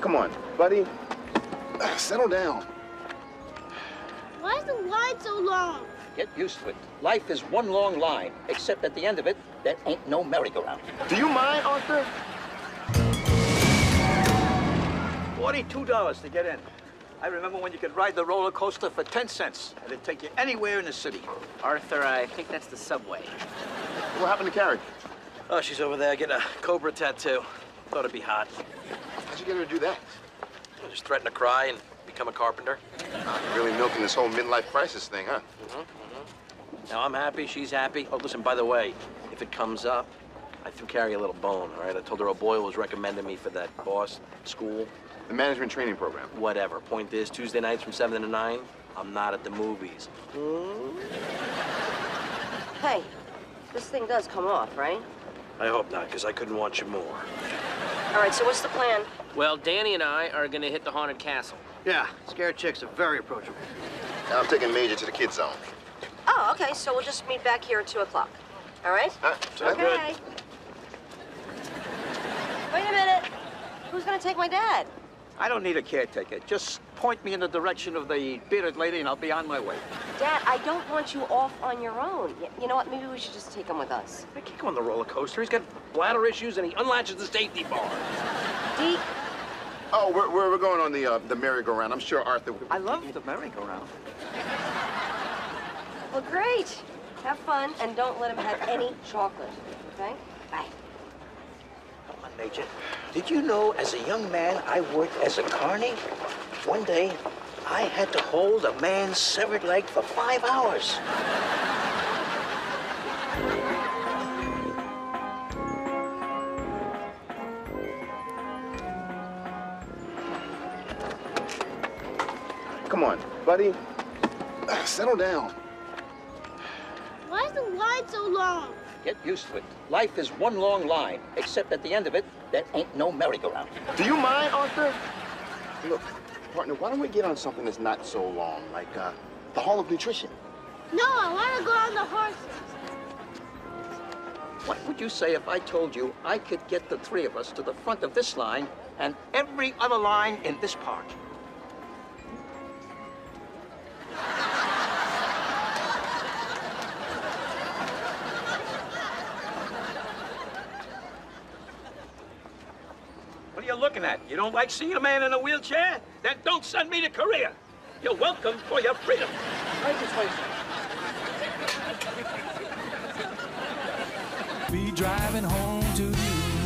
Come on, buddy. Settle down. Why is the line so long? Get used to it. Life is one long line, except at the end of it, there ain't no merry-go-round. Do you mind, Arthur? Forty-two dollars to get in. I remember when you could ride the roller coaster for 10 cents, and it'd take you anywhere in the city. Arthur, I think that's the subway. What happened to Carrie? Oh, she's over there getting a cobra tattoo. Thought it'd be hot. How'd you get her to do that? Just threaten to cry and become a carpenter. Really milking this whole midlife crisis thing, huh? Mm-hmm. Now I'm happy, she's happy. Oh, listen, by the way, if it comes up, I threw Carrie a little bone, all right? I told her O'Boyle was recommending me for that boss school, The management training program. whatever. Point is, Tuesday nights from 7 to 9, I'm not at the movies. Hmm? Hey, this thing does come off, right? I hope not, because I couldn't want you more. All right, so what's the plan? Well, Danny and I are gonna hit the haunted castle. Yeah, scared chicks are very approachable. Now I'm taking Major to the kid zone. Oh, okay, so we'll just meet back here at 2 o'clock. All right? Huh? Sound good? Okay. Wait a minute. Who's gonna take my dad? I don't need a caretaker. Just point me in the direction of the bearded lady, and I'll be on my way. Dad, I don't want you off on your own. You know what? Maybe we should just take him with us. I can't go on the roller coaster. He's got bladder issues and he unlatches the safety bar. Deke, Oh, we're, we're, we're going on the uh, the merry-go-round. I'm sure Arthur. I love the merry-go-round. well, great. Have fun, and don't let him have any chocolate, okay? Bye. Come on, Major. Did you know, as a young man, I worked as a carny? One day, I had to hold a man's severed leg for five hours. Come on, buddy. Settle down. Why is the line so long? Get used to it. Life is one long line, except at the end of it, there ain't no merry-go-round. Do you mind, Arthur? Look, partner, why don't we get on something that's not so long, like uh, the Hall of Nutrition? No, I want to go on the horses. What would you say if I told you I could get the three of us to the front of this line and every other line in this park? What are you looking at? You don't like seeing a man in a wheelchair? Then don't send me to Korea. You're welcome for your freedom. Right this way, sir. Be driving home to the